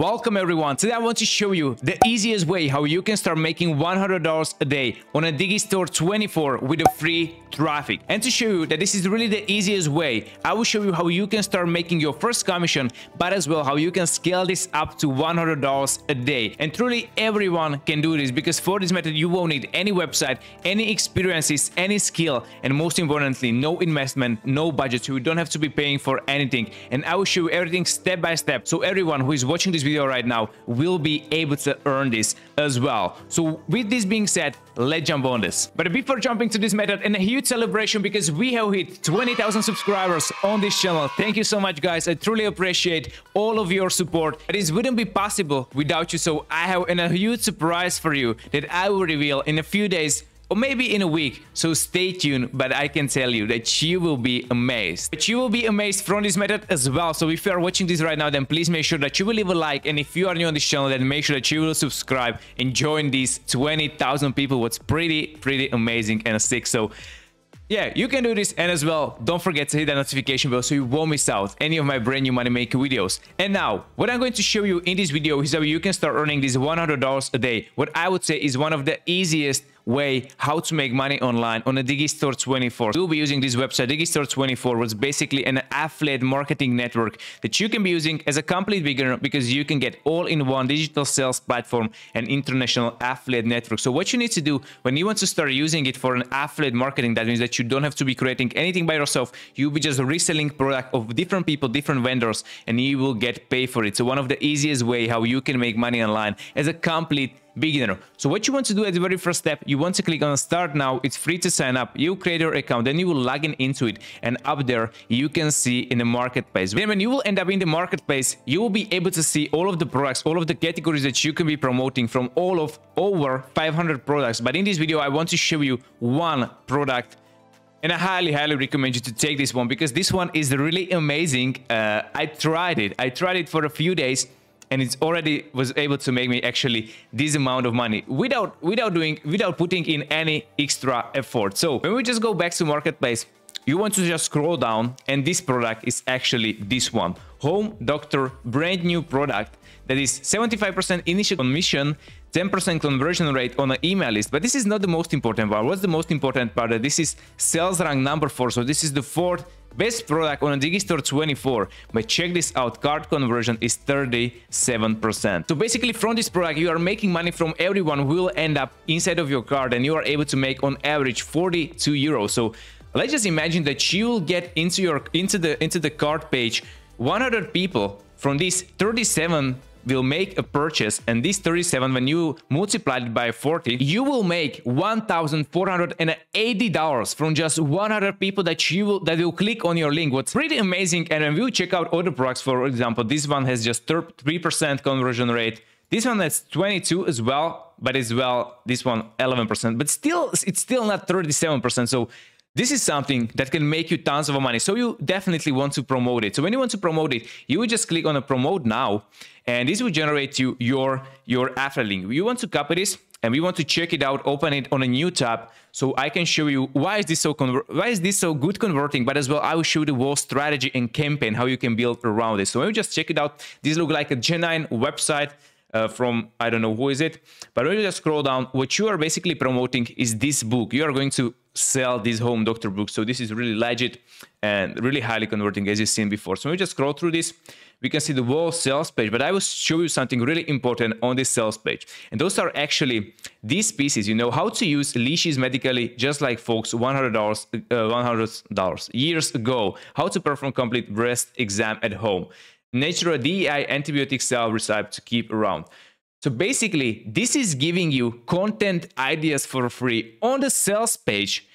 Welcome everyone. Today I want to show you the easiest way how you can start making $100 a day on a Digistore 24 with a free traffic. And to show you that this is really the easiest way, I will show you how you can start making your first commission, but as well how you can scale this up to $100 a day. And truly everyone can do this because for this method you won't need any website, any experiences, any skill, and most importantly, no investment, no budget. So you don't have to be paying for anything. And I will show you everything step by step. So everyone who is watching this video right now will be able to earn this as well. So with this being said, let's jump on this. But before jumping to this method, and a huge celebration because we have hit 20,000 subscribers on this channel. Thank you so much, guys. I truly appreciate all of your support. This wouldn't be possible without you. So I have a huge surprise for you that I will reveal in a few days or maybe in a week. So stay tuned, but I can tell you that you will be amazed. But you will be amazed from this method as well. So if you are watching this right now, then please make sure that you will leave a like. And if you are new on this channel, then make sure that you will subscribe and join these 20,000 people. What's pretty, pretty amazing and sick. So yeah, you can do this and as well, don't forget to hit that notification bell so you won't miss out any of my brand new money making videos. And now, what I'm going to show you in this video is how you can start earning this $100 a day. What I would say is one of the easiest way how to make money online on a Digistore 24. We'll be using this website, Digistore 24, was basically an affiliate marketing network that you can be using as a complete beginner because you can get all-in-one digital sales platform and international affiliate network. So what you need to do when you want to start using it for an affiliate marketing, that means that you don't have to be creating anything by yourself. You'll be just reselling product of different people, different vendors, and you will get paid for it. So one of the easiest way how you can make money online as a complete beginner. So what you want to do at the very first step, you want to click on start now. It's free to sign up. You create your account, then you will log in into it. And up there, you can see in the marketplace. Then when you will end up in the marketplace, you will be able to see all of the products, all of the categories that you can be promoting from all of over 500 products. But in this video, I want to show you one product and I highly, highly recommend you to take this one because this one is really amazing. Uh, I tried it. I tried it for a few days and it's already was able to make me actually this amount of money without without doing without putting in any extra effort. So when we just go back to marketplace you want to just scroll down and this product is actually this one. Home doctor brand new product that is 75% initial commission 10% conversion rate on an email list. But this is not the most important part. What's the most important part? That this is sales rank number four. So this is the fourth Best product on a Digistore 24, but check this out, cart conversion is 37%. So basically from this product, you are making money from everyone who will end up inside of your card and you are able to make on average 42 euros. So let's just imagine that you will get into your into the into the card page 100 people from this 37 will make a purchase and this 37 when you multiply it by 40 you will make 1480 dollars from just 100 people that you will that will click on your link. What's pretty amazing and when we check out other products. For example this one has just 3% conversion rate. This one has 22 as well but as well this one 11% but still it's still not 37% so this is something that can make you tons of money. So you definitely want to promote it. So when you want to promote it, you would just click on a promote now, and this will generate you your, your affiliate link. You want to copy this, and we want to check it out, open it on a new tab, so I can show you why is this so why is this so good converting, but as well I will show you the whole strategy and campaign, how you can build around this. So when you just check it out, this look like a genuine website uh, from I don't know who is it, but when you just scroll down, what you are basically promoting is this book. You are going to sell this home doctor book. So this is really legit and really highly converting as you've seen before. So we just scroll through this, we can see the whole sales page, but I will show you something really important on this sales page. And those are actually these pieces, you know, how to use leashes medically, just like folks $100, uh, $100 years ago, how to perform complete breast exam at home, natural DIY antibiotic cell recipe to keep around. So basically, this is giving you content ideas for free on the sales page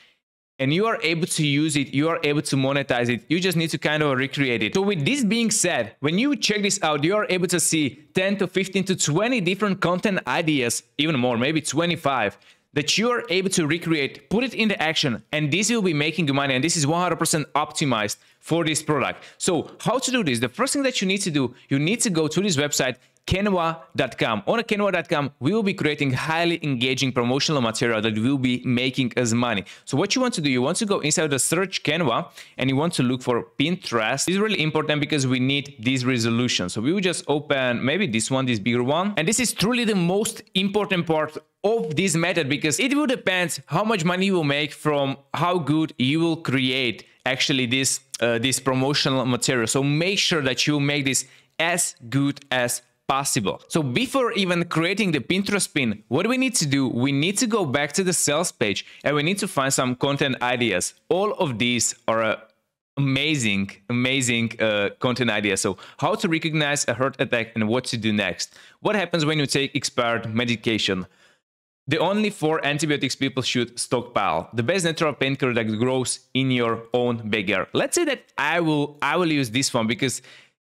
and you are able to use it, you are able to monetize it. You just need to kind of recreate it. So with this being said, when you check this out, you are able to see 10 to 15 to 20 different content ideas, even more, maybe 25 that you are able to recreate, put it into action, and this will be making you money. And this is 100% optimized for this product. So how to do this? The first thing that you need to do, you need to go to this website, canva.com. On canva.com, we will be creating highly engaging promotional material that will be making us money. So what you want to do, you want to go inside the search Canva and you want to look for Pinterest. This is really important because we need this resolution. So we will just open maybe this one, this bigger one. And this is truly the most important part of this method because it will depend how much money you will make from how good you will create actually this uh, this promotional material. So make sure that you make this as good as possible. So before even creating the Pinterest pin, what we need to do? We need to go back to the sales page and we need to find some content ideas. All of these are uh, amazing, amazing uh, content ideas. So how to recognize a heart attack and what to do next. What happens when you take expired medication? The only four antibiotics people should stockpile. The best natural painkiller that grows in your own backyard. Let's say that I will I will use this one because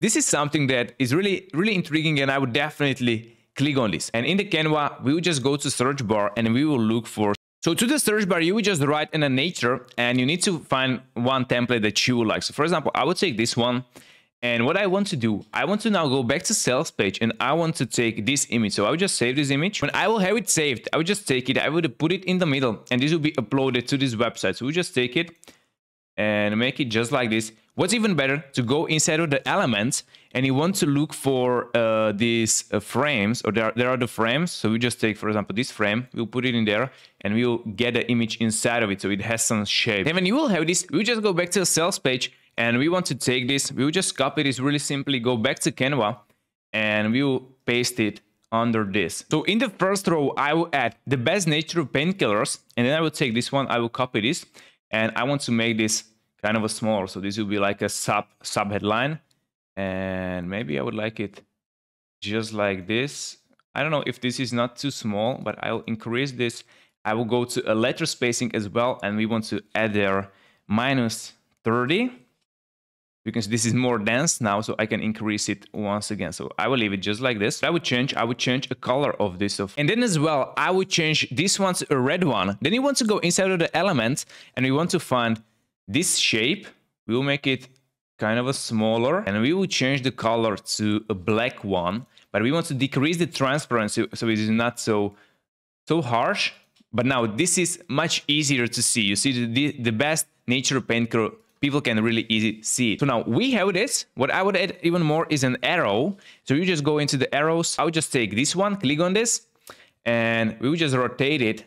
this is something that is really really intriguing and I would definitely click on this. And in the Canva, we will just go to search bar and we will look for so to the search bar, you would just write in a nature and you need to find one template that you would like. So for example, I would take this one and what I want to do, I want to now go back to sales page and I want to take this image. So I would just save this image. When I will have it saved, I would just take it, I would put it in the middle and this will be uploaded to this website. So we just take it and make it just like this. What's even better to go inside of the elements and you want to look for uh, these uh, frames or there, there are the frames. So we just take, for example, this frame, we'll put it in there and we'll get the image inside of it. So it has some shape. And when you will have this, we just go back to the sales page and we want to take this, we will just copy this really simply, go back to Canva, and we will paste it under this. So in the first row, I will add the best natural painkillers, and then I will take this one, I will copy this, and I want to make this kind of a small. So this will be like a sub sub headline, and maybe I would like it just like this. I don't know if this is not too small, but I'll increase this. I will go to a letter spacing as well, and we want to add there minus 30 because this is more dense now so I can increase it once again so I will leave it just like this I would change I would change a color of this of and then as well I would change this one to a red one then you want to go inside of the element and we want to find this shape will make it kind of a smaller and we will change the color to a black one but we want to decrease the transparency so it is not so so harsh but now this is much easier to see you see the, the best nature painkiller people can really easy see it. So now we have this. What I would add even more is an arrow. So you just go into the arrows. I would just take this one, click on this, and we would just rotate it.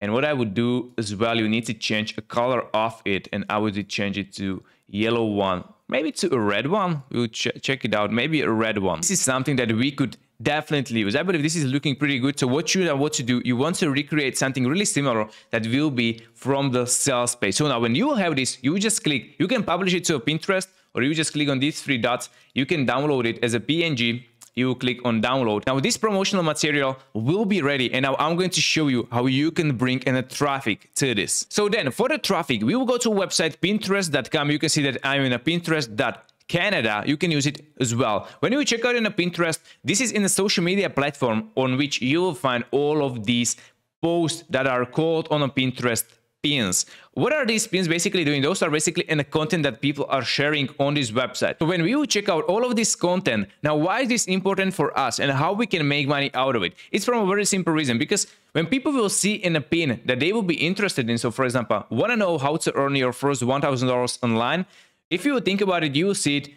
And what I would do as well, you need to change a color of it, and I would change it to yellow one, maybe to a red one. We'll ch check it out, maybe a red one. This is something that we could definitely use. I believe this is looking pretty good. So what you want to do, you want to recreate something really similar that will be from the sales page. So now when you have this, you just click, you can publish it to Pinterest or you just click on these three dots. You can download it as a PNG. You click on download. Now this promotional material will be ready and now I'm going to show you how you can bring in a traffic to this. So then for the traffic, we will go to website pinterest.com. You can see that I'm in a pinterest.com Canada, you can use it as well. When you check out in a Pinterest, this is in a social media platform on which you will find all of these posts that are called on a Pinterest pins. What are these pins basically doing? Those are basically in the content that people are sharing on this website. So when we will check out all of this content, now why is this important for us and how we can make money out of it? It's from a very simple reason because when people will see in a pin that they will be interested in, so for example, want to know how to earn your first $1,000 online, if you think about it, you will see it,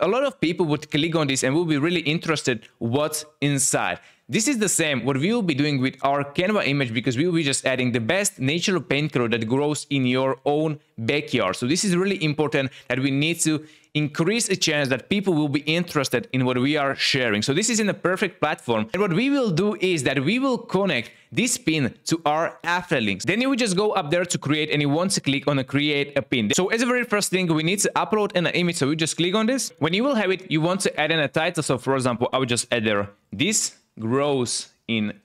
a lot of people would click on this and will be really interested what's inside. This is the same what we will be doing with our Canva image because we will be just adding the best natural painkiller that grows in your own backyard. So this is really important that we need to increase the chance that people will be interested in what we are sharing. So this is in a perfect platform. And what we will do is that we will connect this pin to our affiliate links. Then you will just go up there to create and you want to click on a create a pin. So as a very first thing, we need to upload an image. So we just click on this. When you will have it, you want to add in a title. So for example, I would just add there, this grows in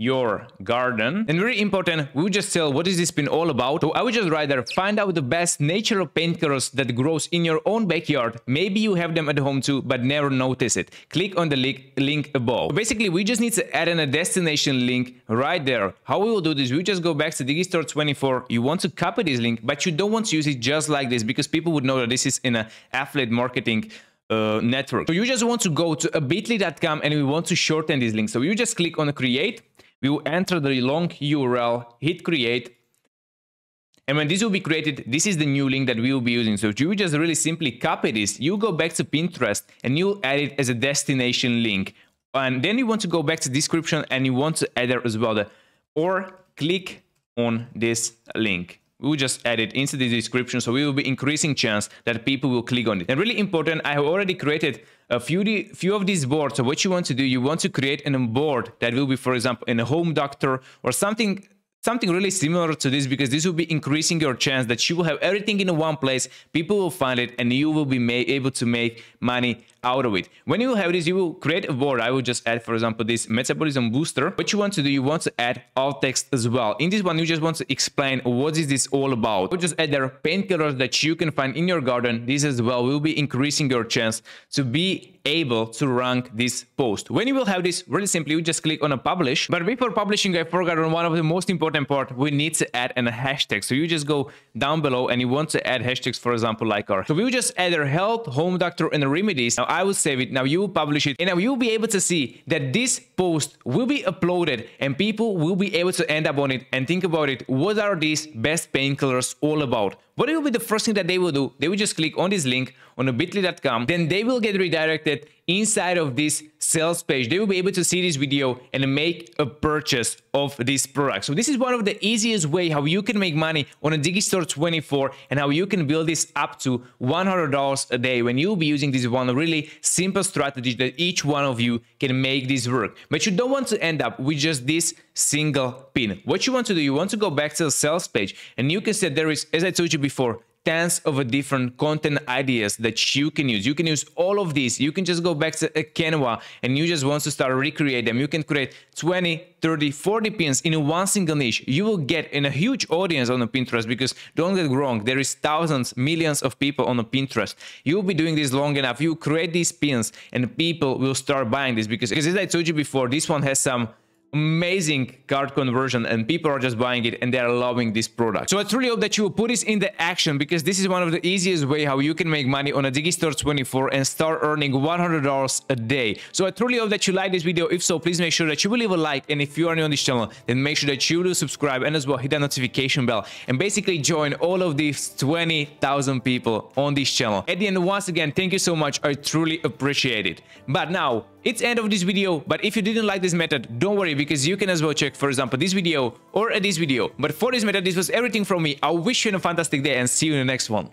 your garden. And very important, we will just tell what is this pin all about. So I would just rather find out the best natural painkillers that grows in your own backyard. Maybe you have them at home too, but never notice it. Click on the link, link above. So basically, we just need to add in a destination link right there. How we will do this, we just go back to Digistore24. You want to copy this link, but you don't want to use it just like this because people would know that this is in an affiliate marketing uh, network. So you just want to go to a bit.ly.com and we want to shorten this link. So you just click on create, we will enter the long URL, hit create, and when this will be created, this is the new link that we will be using. So you just really simply copy this, you go back to Pinterest and you add it as a destination link. And then you want to go back to description and you want to add there as well. The, or click on this link we will just add it into the description so we will be increasing chance that people will click on it. And really important i have already created a few few of these boards. So what you want to do you want to create an board that will be for example in a home doctor or something something really similar to this because this will be increasing your chance that you will have everything in one place. People will find it and you will be able to make money out of it. When you have this you will create a board. I will just add for example this metabolism booster. What you want to do you want to add alt text as well. In this one you just want to explain what is this all about. We'll just add there painkillers that you can find in your garden. This as well will be increasing your chance to be able to rank this post. When you will have this, really simply, you just click on a publish. But before publishing, I forgot on one of the most important part, we need to add a hashtag. So you just go down below and you want to add hashtags, for example, like our. So we will just add our health, home doctor, and remedies. Now I will save it. Now you will publish it. And now you will be able to see that this post will be uploaded and people will be able to end up on it and think about it. What are these best painkillers all about? What will be the first thing that they will do? They will just click on this link on a bit.ly.com. Then they will get redirected inside of this sales page. They will be able to see this video and make a purchase of this product. So this is one of the easiest way how you can make money on a Digistore 24 and how you can build this up to $100 a day when you'll be using this one really simple strategy that each one of you can make this work. But you don't want to end up with just this single pin. What you want to do, you want to go back to the sales page and you can see there is, as I told you before, tons of a different content ideas that you can use. You can use all of these. You can just go back to a Canva and you just want to start recreate them. You can create 20, 30, 40 pins in one single niche. You will get in a huge audience on the Pinterest because don't get wrong, there is thousands, millions of people on the Pinterest. You'll be doing this long enough. You create these pins and people will start buying this because as I told you before, this one has some amazing cart conversion and people are just buying it and they're loving this product. So I truly hope that you will put this into action because this is one of the easiest way how you can make money on a Digistore 24 and start earning $100 a day. So I truly hope that you like this video. If so, please make sure that you will leave a like and if you are new on this channel, then make sure that you do subscribe and as well hit that notification bell and basically join all of these 20,000 people on this channel. At the end, once again, thank you so much. I truly appreciate it. But now, it's end of this video, but if you didn't like this method, don't worry because you can as well check, for example, this video or uh, this video. But for this method, this was everything from me. I wish you a fantastic day and see you in the next one.